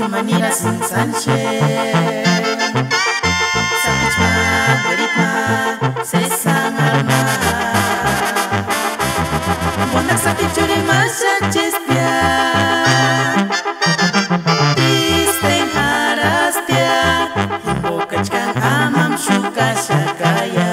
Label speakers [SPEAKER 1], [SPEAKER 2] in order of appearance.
[SPEAKER 1] manira sin sanche Sapitma, beritma, sesang alma Bondak sapichuri masha chespia Tisteng harastia Imbokachkan amam shuka shakaya